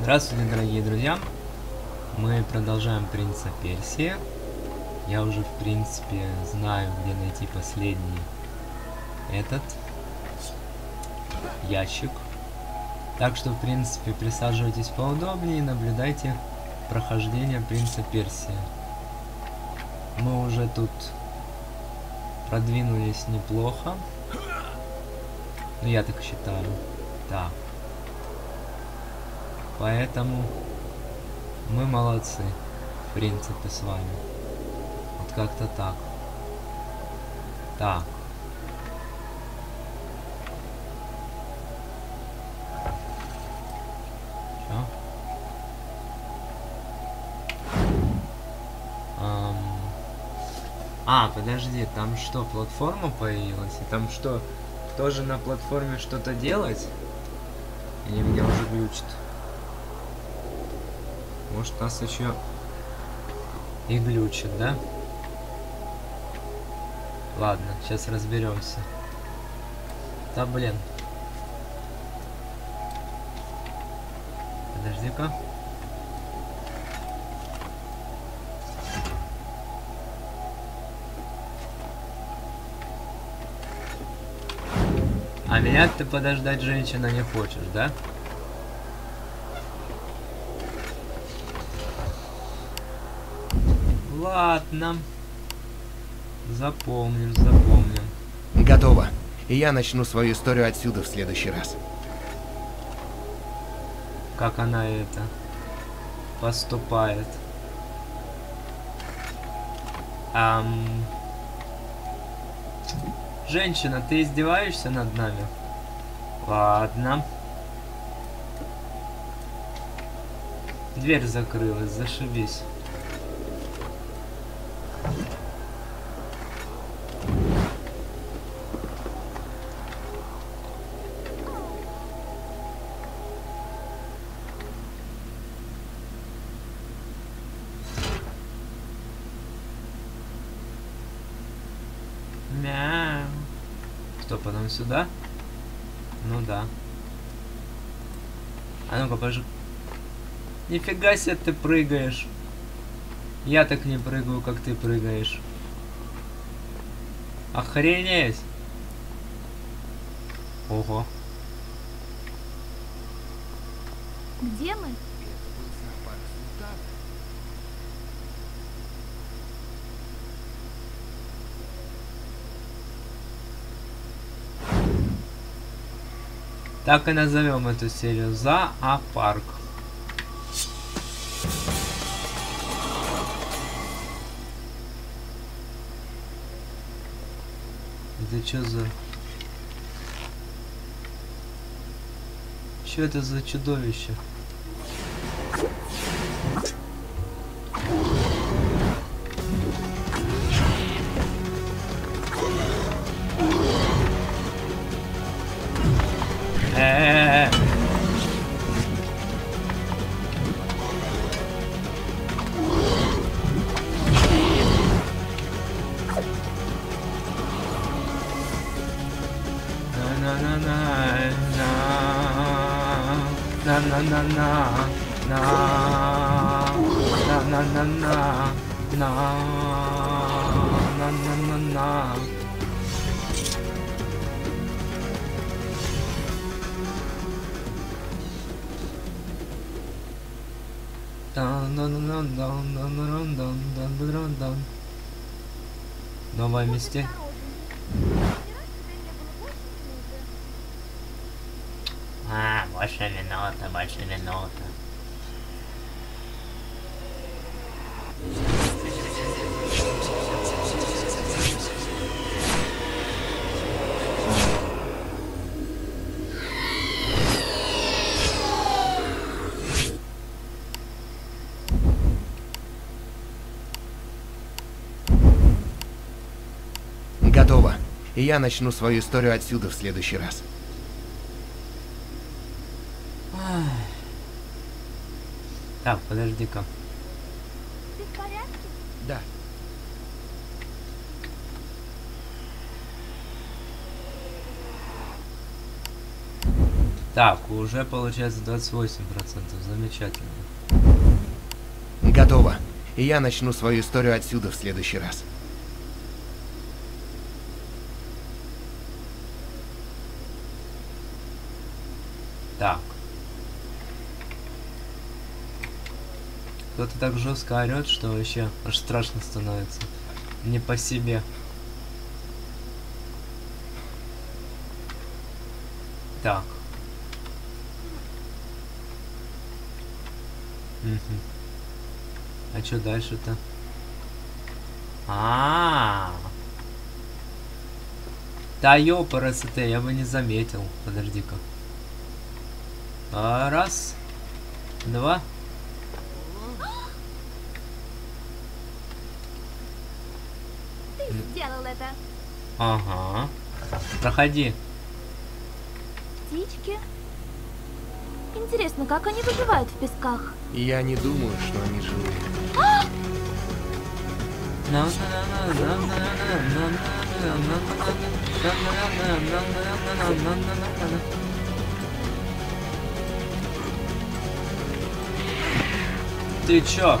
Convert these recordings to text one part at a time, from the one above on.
Здравствуйте, дорогие друзья! Мы продолжаем Принца Персии. Я уже, в принципе, знаю, где найти последний этот ящик. Так что, в принципе, присаживайтесь поудобнее и наблюдайте прохождение Принца Персии. Мы уже тут продвинулись неплохо. Ну, я так считаю. Так. Поэтому мы молодцы, в принципе, с вами. Вот как-то так. Так. А, подожди, там что, платформа появилась? И там что, тоже на платформе что-то делать? Или меня уже глючит? Может нас еще и глючит, да? Ладно, сейчас разберемся. Да блин. Подожди-ка. А меня ты подождать женщина не хочешь, да? Ладно. Запомним, запомним. Готово. И я начну свою историю отсюда в следующий раз. Как она это поступает. Ам... Женщина, ты издеваешься над нами? Ладно. Дверь закрылась, зашибись. Потом сюда? Ну да. А ну-ка, пожи. Нифига себе ты прыгаешь. Я так не прыгаю, как ты прыгаешь. Охренеть. Ого. Где мы? Так и назовем эту серию Зоопарк. Это что за... Что это за чудовище? на на на на на на на Новое месте. А, больше минуты, больше минуты. И я начну свою историю отсюда в следующий раз. Так, подожди-ка. Ты в порядке? Да. Так, уже получается 28%. Замечательно. Готово. И я начну свою историю отсюда в следующий раз. Так. Кто-то так жестко орет, что вообще аж страшно становится. Не по себе. Так. Мгм. А что дальше-то? А, -а, а Да ёпарасы ты, я бы не заметил. Подожди-ка. А, раз. Два. Ты сделал это. Ага. Проходи. Птички. Интересно, как они выживают в песках? Я не думаю, что они живут. Ты чё?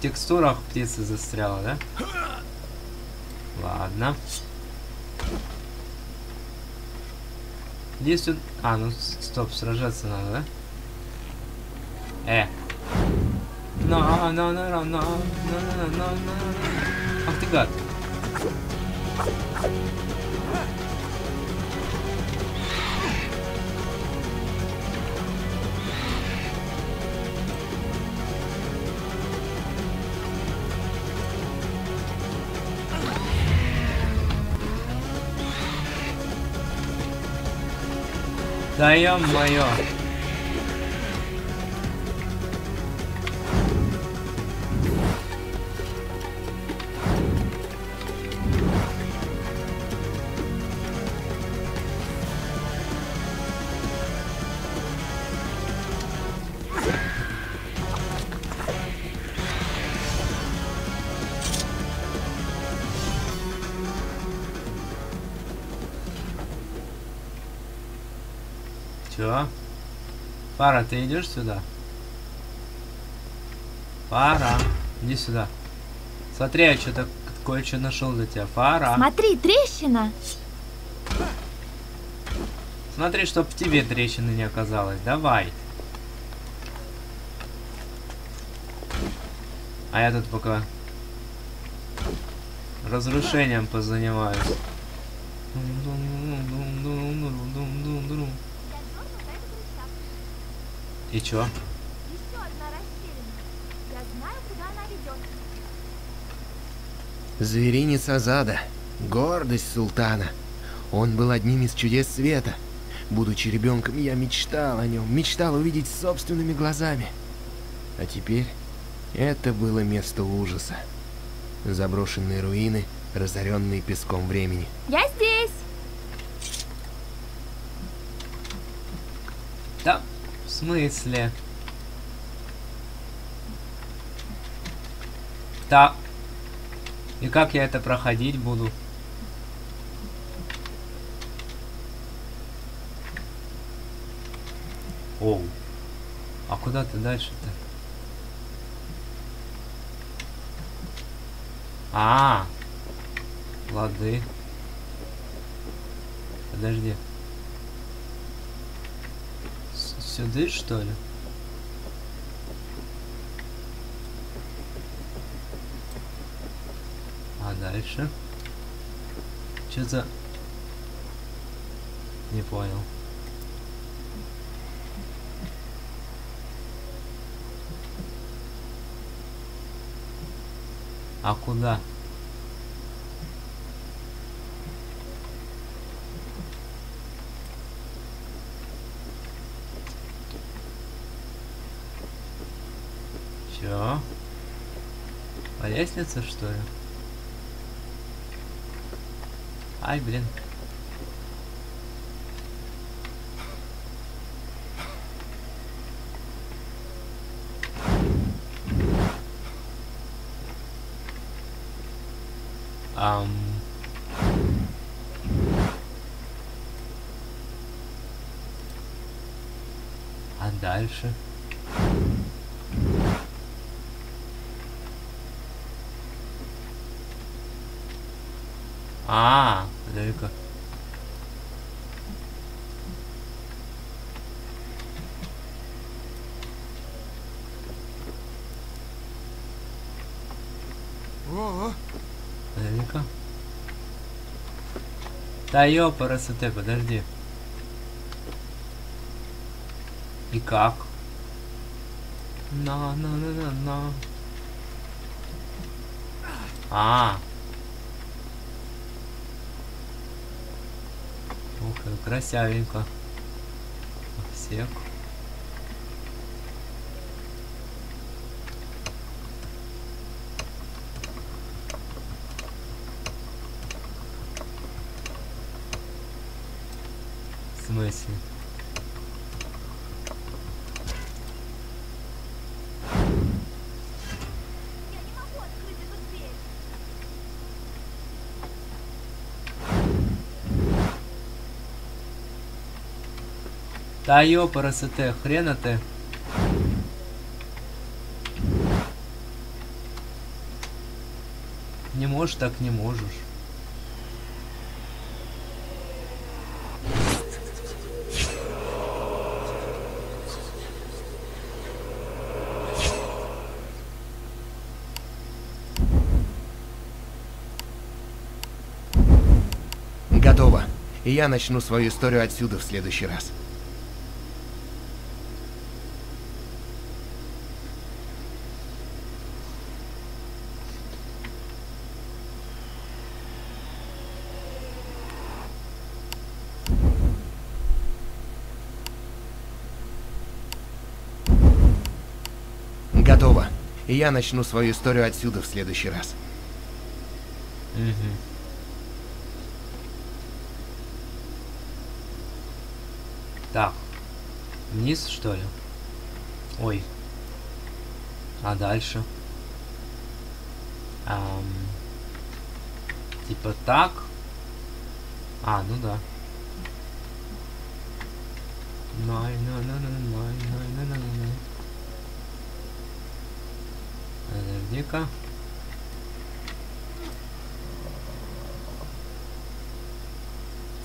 Текстурах птица застряла, да? Ладно. Иди сюда. А, ну стоп, сражаться надо, да? Э. На, на, на, на, на, на, на, на, на, на. Ах ты гад. Да ё-моё. Пара, ты идешь сюда? Пара, иди сюда. Смотри, я что-то кое-что нашел для тебя. Пара. Смотри, трещина. Смотри, чтоб в тебе трещины не оказалось. Давай. А я тут пока разрушением позанимаюсь. И чё? Еще одна расщелина. Я знаю, куда она ведет. Зверинец Азада. Гордость султана. Он был одним из чудес света. Будучи ребенком, я мечтал о нем, мечтал увидеть собственными глазами. А теперь это было место ужаса. Заброшенные руины, разоренные песком времени. Я здесь. Да, в смысле? Да. И как я это проходить буду? Оу. А куда ты дальше-то? А, лады. Подожди. С- Сюда, что ли? А дальше? Что за... Не понял. А куда? Чё? По лестнице, что ли? Ай, блин. Ам. А дальше? А, подожди-ка. О, Подожди-ка. Да ёпарасоте, подожди. И как? На на на на на. А. Ух, как красивенько. Всех. Эту дверь. Да ёпарасоте, хрена ты. Не можешь, так не можешь. готово. И я начну свою историю отсюда в следующий раз. Готово. И я начну свою историю отсюда в следующий раз. Мгм. Так. Вниз, что ли? Ой. А дальше? Ам, Типа так? А, ну да. Подожди-ка.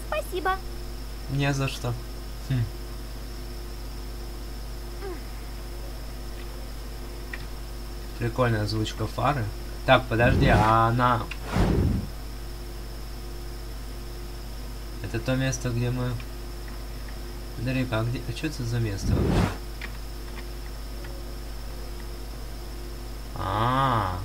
Спасибо. Не за что. Хм. Прикольная озвучка фары. Так, подожди, а она... Это то место, где мы... Подожди-ка, а где... А что это за место вообще? А,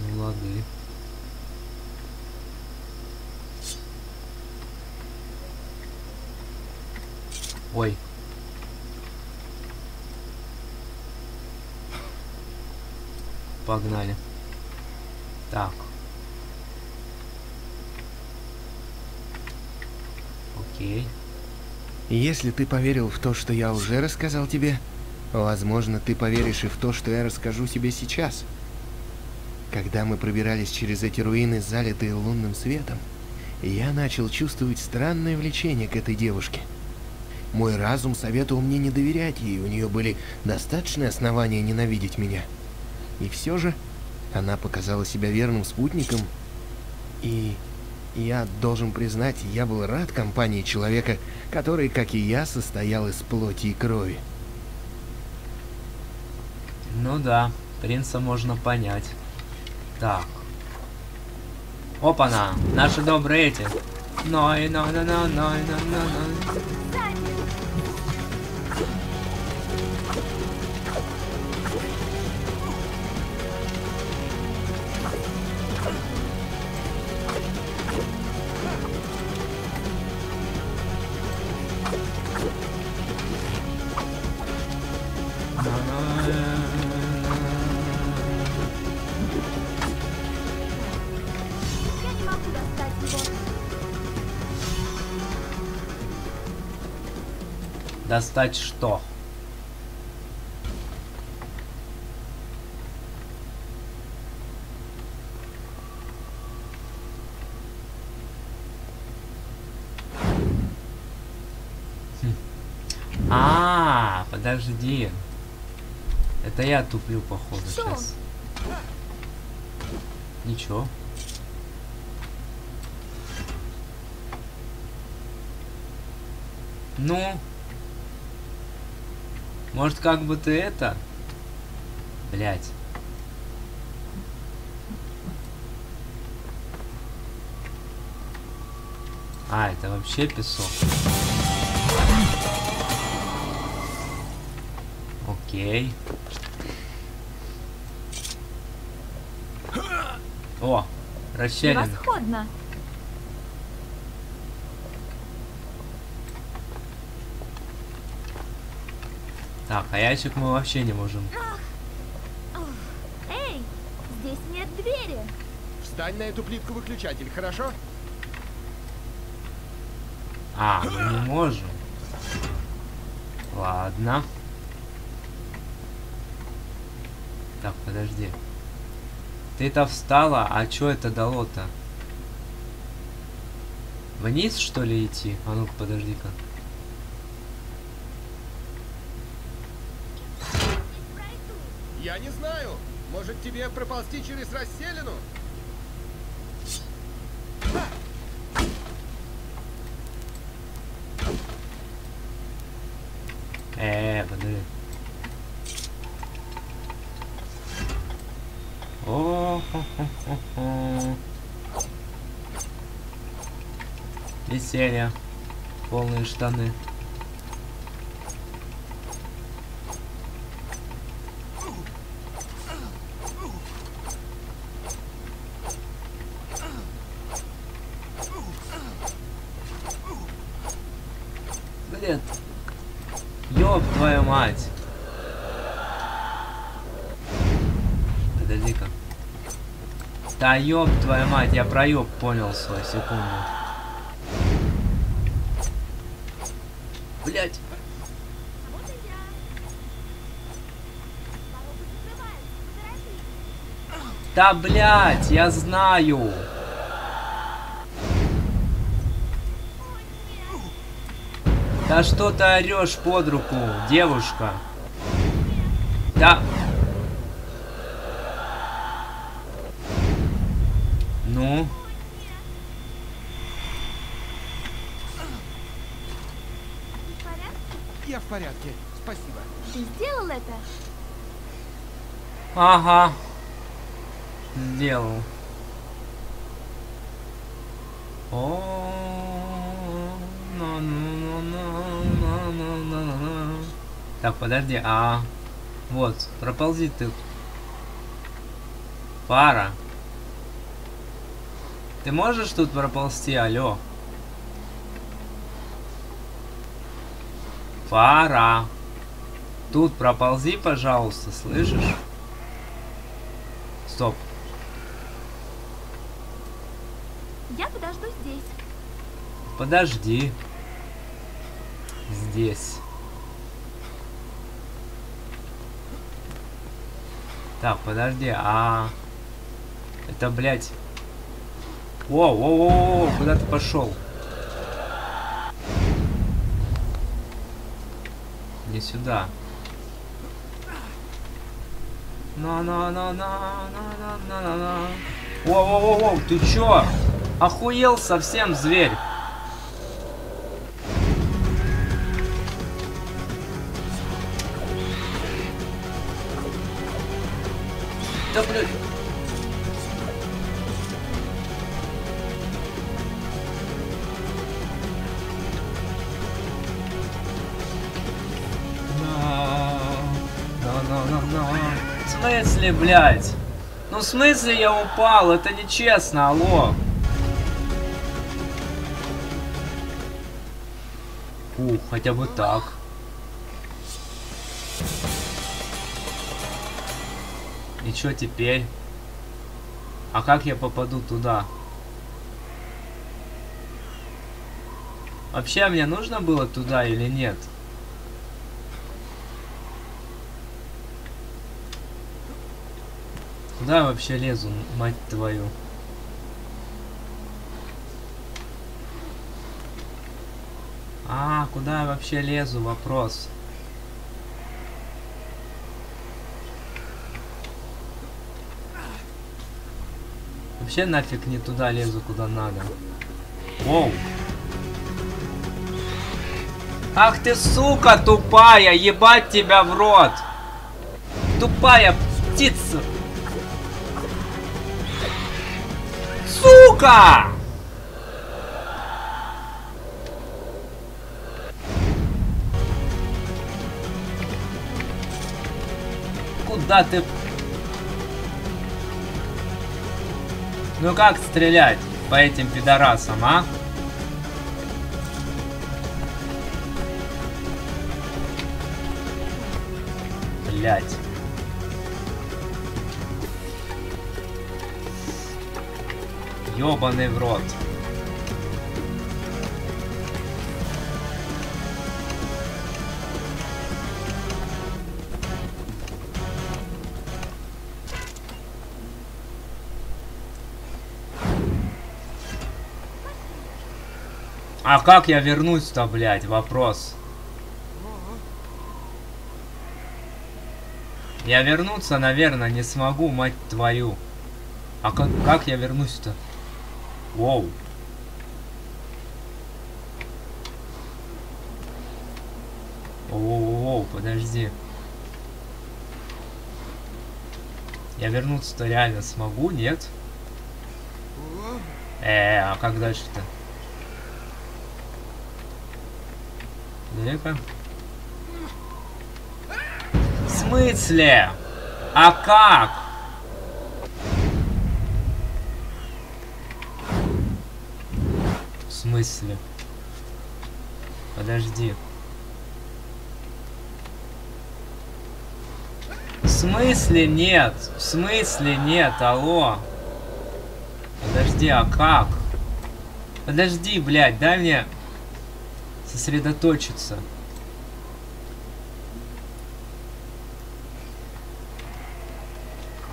ну лады. Ой. Погнали. Так. Окей. Если ты поверил в то, что я уже рассказал тебе, возможно, ты поверишь и в то, что я расскажу тебе сейчас. Когда мы пробирались через эти руины, залитые лунным светом, я начал чувствовать странное влечение к этой девушке. Мой разум советовал мне не доверять ей, у нее были достаточные основания ненавидеть меня. И все же, она показала себя верным спутником, и я должен признать, я был рад компании человека, который, как и я, состоял из плоти и крови. Ну да, принца можно понять. Так. Опа-на! Наши добрые эти. Ной, ной, ной, ной, ной, ной, ной, Достать что? Хм. А, подожди. Это я туплю, походу, Что? сейчас. Ничего. Ну, может, как бы ты это? Блять. А, это вообще песок. Окей. О, расщелина. Превосходно. Так, а ящик мы вообще не можем. Эй, здесь нет двери. Встань на эту плитку выключатель, хорошо? А, мы не можем. Ладно. Так, подожди. Ты-то встала, а чё это дало-то? Вниз, что ли, идти? А ну подожди-ка. Не знаю. Может тебе проползти через расселину? Э, подожди. о хо Веселье. Полные штаны. Блин. Ёб твою мать. Подожди-ка. Да ёб твою мать, я про ёб понял свою секунду. Блять. Да блять, я знаю. Да что ты орешь под руку, девушка? Да. Ну, Ты в порядке? Я в порядке, спасибо. Ты сделал это? ага. Сделал. О, на, на, Так, подожди, а вот, проползи ты. Пара. Ты можешь тут проползти, алло? Фара. Тут проползи, пожалуйста, слышишь? Стоп. Я подожду здесь. Подожди. Здесь. Так, подожди, а... Это, блядь... Воу, воу, воу, воу, куда ты пошел? Не сюда. на на на на на на на на Воу, воу, воу, воу, ты чё? Охуел совсем, зверь? Да, блядь. В смысле, блядь? Ну в смысле я упал? Это нечестно, алло. Фух, хотя бы так. И чё теперь? А как я попаду туда? Вообще мне нужно было туда или нет? Куда я вообще лезу, мать твою? А, куда я вообще лезу? Вопрос. Вообще нафиг не туда лезу, куда надо. Воу. Ах ты сука тупая, ебать тебя в рот. Тупая птица. Сука! Куда ты? Ну как стрелять по этим пидорасам, а? Блять. Ёбаный в рот. А как я вернусь-то, блядь, вопрос. Я вернуться, наверное, не смогу, мать твою. А как, как я вернусь-то? Воу. Воу, подожди. Я вернуться-то реально смогу, нет? Э, а как дальше-то? Далеко? В смысле? А как? В смысле? Подожди. В смысле нет? В смысле нет? Алло. Подожди, а как? Подожди, блядь, дай мне сосредоточиться.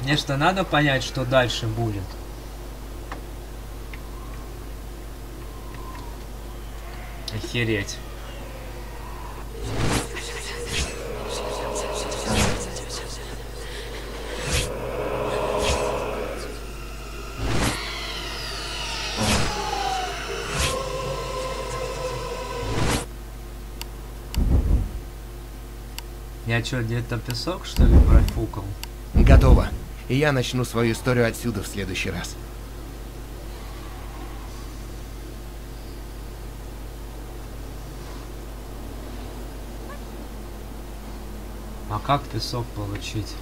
Мне что, надо понять, что дальше будет? Охереть. Я что, где-то песок, что ли, профукал? Готово. И я начну свою историю отсюда в следующий раз. А как песок получить?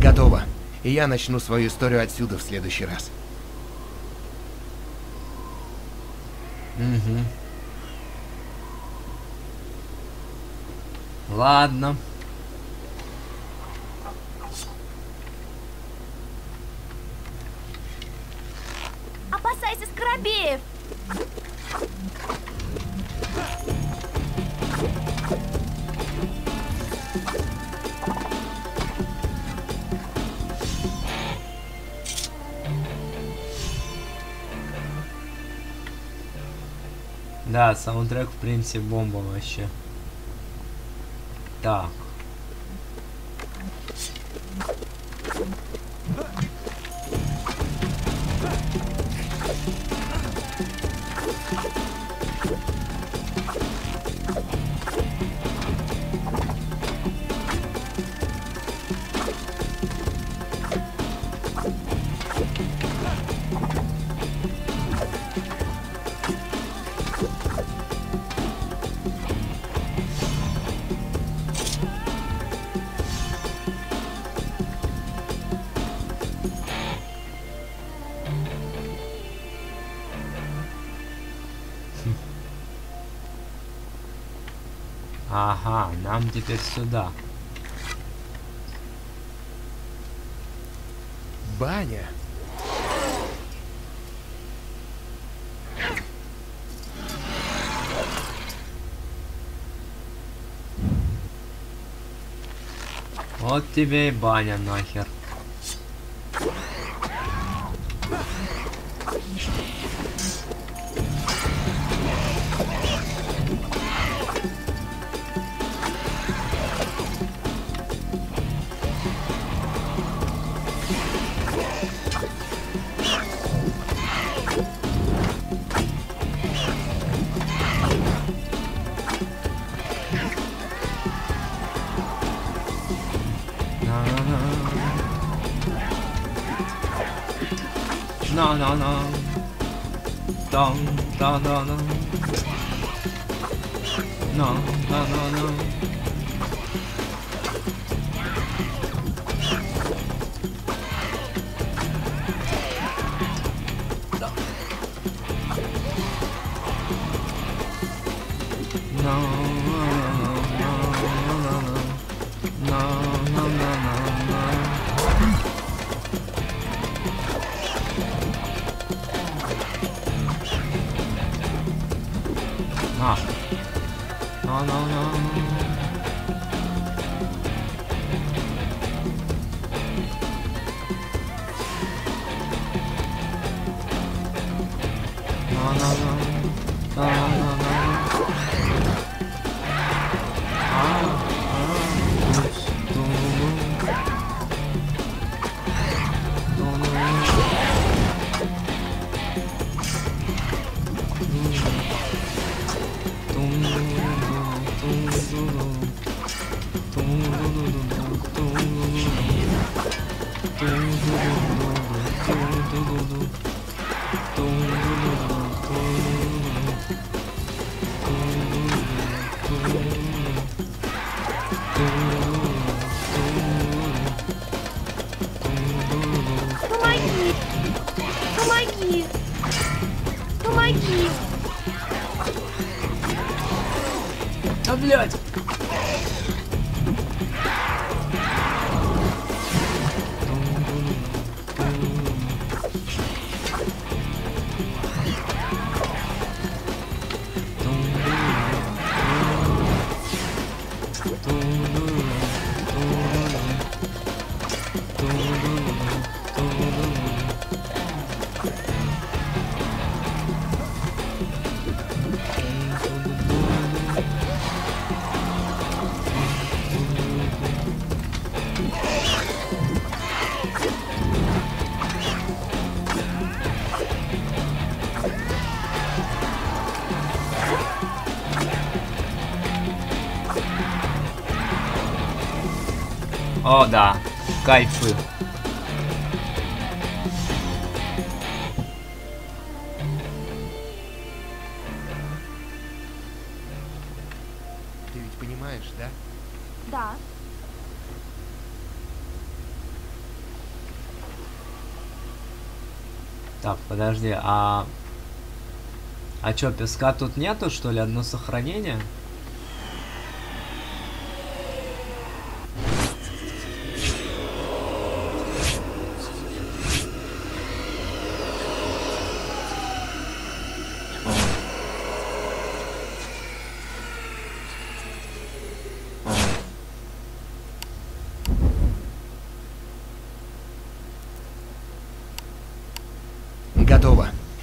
Готово. И я начну свою историю отсюда в следующий раз. Угу. Ладно. Да, саундтрек в принципе бомба вообще. Так. Ага, нам теперь сюда. Баня. Вот тебе и баня нахер. Да Кайфы. Ты ведь понимаешь, да? Да. Так, подожди, а... А чё, песка тут нету, что ли? Одно сохранение? Готово.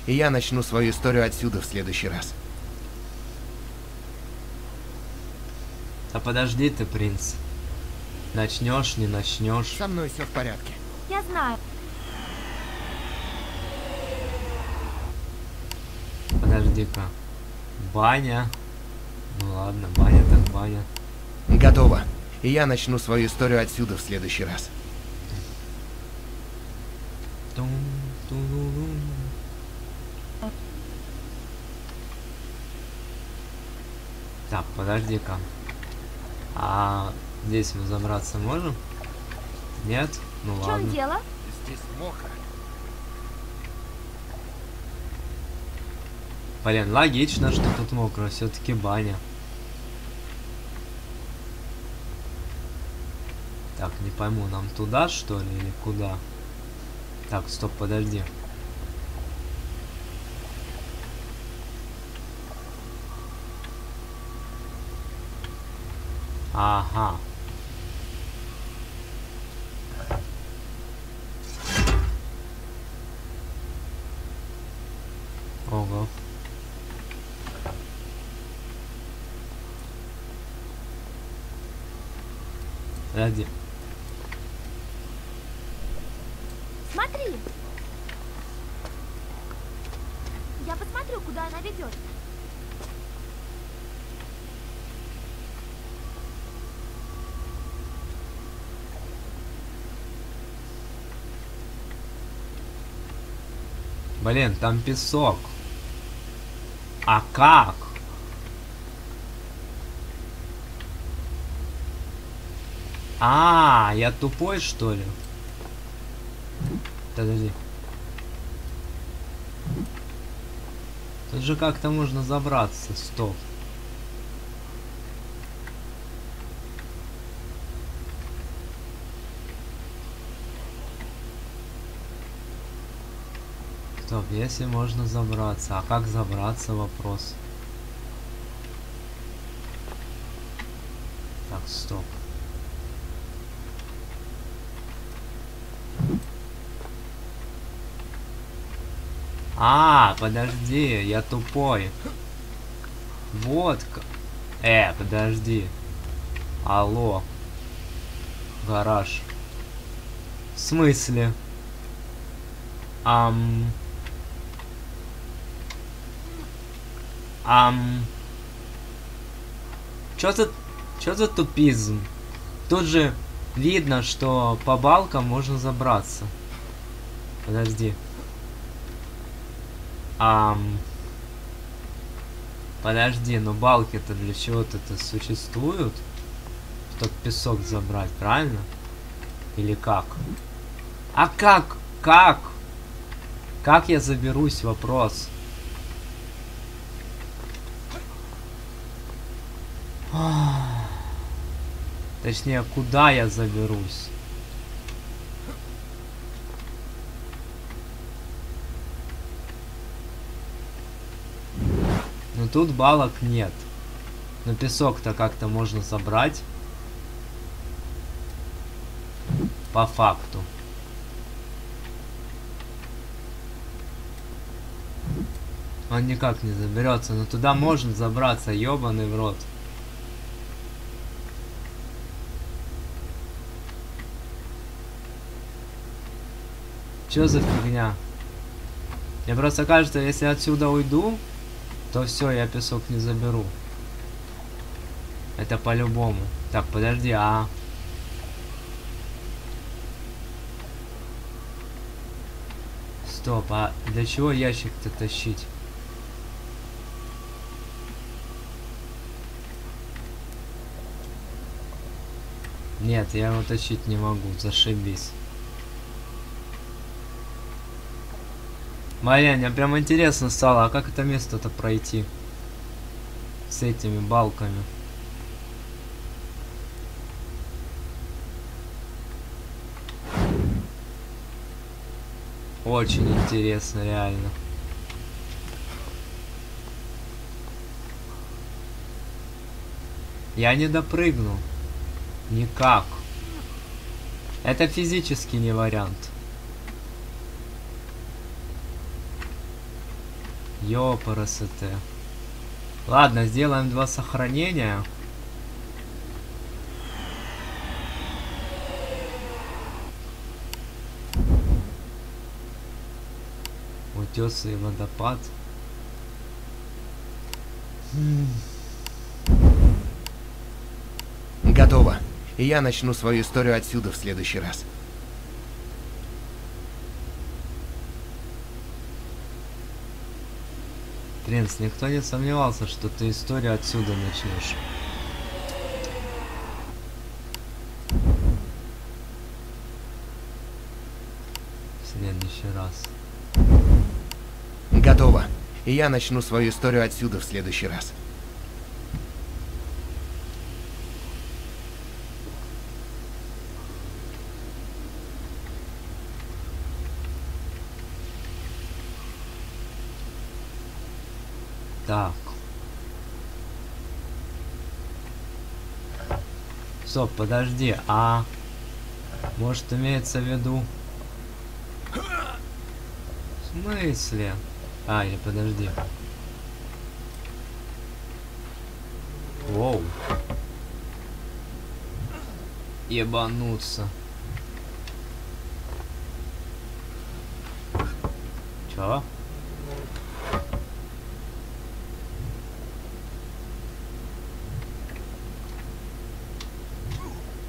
И я начну свою историю отсюда в следующий раз. Да подожди ты, принц. Начнешь, не начнешь. Со мной все в порядке. Я знаю. Подожди-ка. Баня. Ну ладно, баня так баня. Готово. И я начну свою историю отсюда в следующий раз. Подожди-ка. А здесь мы забраться можем? Нет? Ну В чем ладно. дело? Здесь мокро. Блин, логично, что тут мокро, все-таки баня. Так, не пойму, нам туда что ли или куда? Так, стоп, подожди. Ага. Ого. Подожди. Смотри! Я посмотрю, куда она ведет. Блин, там песок. А как? А, я тупой что ли? Подожди. Тут же как-то можно забраться, стоп. Стоп, если можно забраться. А как забраться вопрос? Так, стоп. А, подожди, я тупой. Вот. Э, подожди. Алло. Гараж. В смысле? Ам. Ам. Чё за... Чё за тупизм? Тут же видно, что по балкам можно забраться. Подожди. Ам. Подожди, но балки-то для чего-то -то существуют? Чтобы песок забрать, правильно? Или как? А как? Как? Как я заберусь? Вопрос. Ах. Точнее, куда я заберусь? Но тут балок нет. Но песок-то как-то можно забрать. По факту. Он никак не заберется, но туда можно забраться, ёбаный в рот. Чё за фигня? Мне просто кажется, если отсюда уйду, то все, я песок не заберу. Это по-любому. Так, подожди, а... Стоп, а для чего ящик-то тащить? Нет, я его тащить не могу, зашибись. Мария, мне прям интересно стало, а как это место-то пройти? С этими балками. Очень интересно, реально. Я не допрыгну. Никак. Это физически не вариант. Ёпарасоте. Ладно, сделаем два сохранения. Утесы и водопад. Готово. И я начну свою историю отсюда в следующий раз. Принц, никто не сомневался, что ты историю отсюда начнешь. В следующий раз. Готово. И я начну свою историю отсюда в следующий раз. Так. Стоп, подожди, а... Может имеется в виду... В смысле? А, или подожди. Воу. Ебануться. Чё?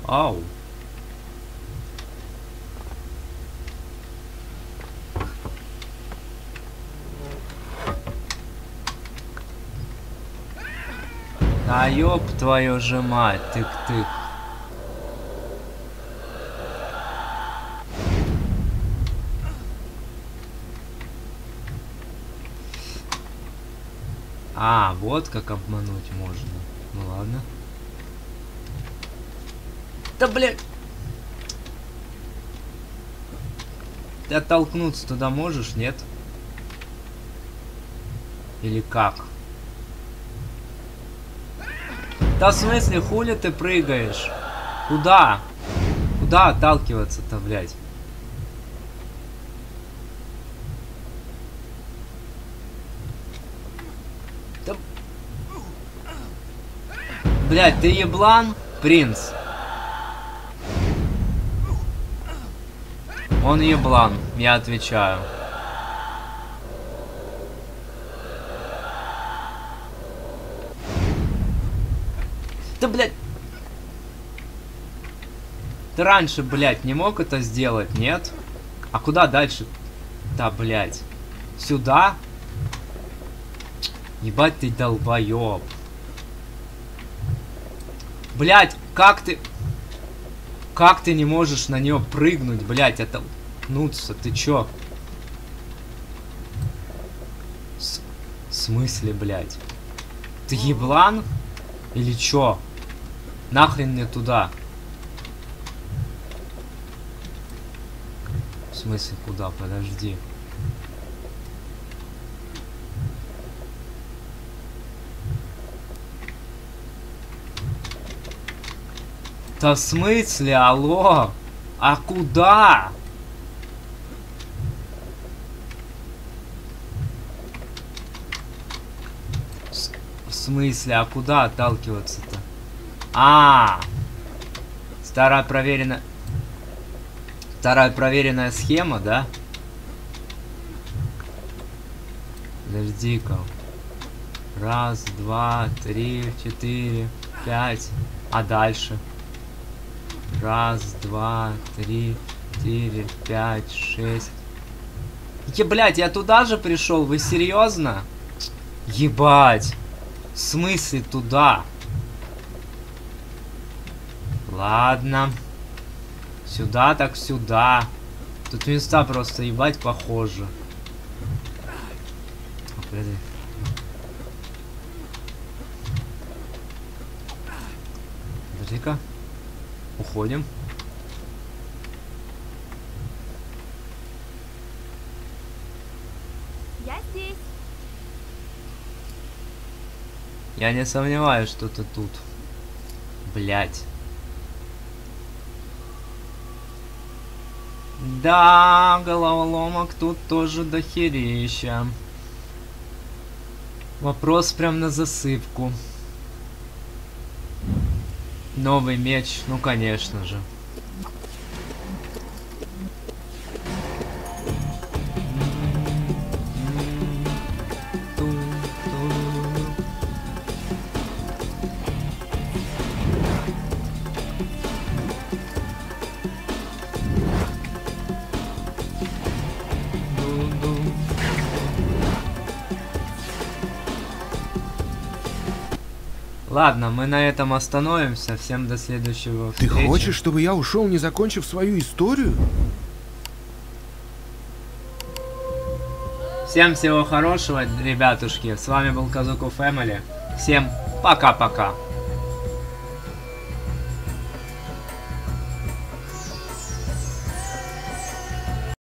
Ау. А ёб твою же мать, тык-тык. А, вот как обмануть можно. Ну ладно. Да блядь. Ты оттолкнуться туда можешь, нет? Или как? Да в смысле, хули ты прыгаешь? Куда? Куда отталкиваться-то, блядь? Да... Блядь, ты еблан, принц? Он еблан, я отвечаю. Да, блядь. Ты раньше, блядь, не мог это сделать, нет? А куда дальше? Да, блядь. Сюда? Ебать ты долбоёб. Блядь, как ты... Как ты не можешь на нее прыгнуть, блядь, это... Нуться, ты чё? С... В смысле, блядь? Ты еблан? Или чё? Нахрен мне туда? В смысле куда? Подожди. Да в смысле, алло? А куда? С- В смысле, а куда отталкиваться-то? А, старая проверенная... Старая проверенная схема, да? Подожди-ка. Раз, два, три, четыре, пять. А дальше? Раз, два, три, четыре, пять, шесть. Е, блядь, я туда же пришел, вы серьезно? Ебать. В смысле туда? Ладно. Сюда так сюда. Тут места просто ебать похожи. А, подожди. Подожди-ка. Уходим. Я здесь. Я не сомневаюсь, что ты тут. Блять. Да, головоломок тут тоже дохерища. Вопрос прям на засыпку. Новый меч, ну конечно же. Ладно, мы на этом остановимся. Всем до следующего Ты встречи. хочешь, чтобы я ушел, не закончив свою историю? Всем всего хорошего, ребятушки. С вами был Казуку Фэмили. Всем пока-пока.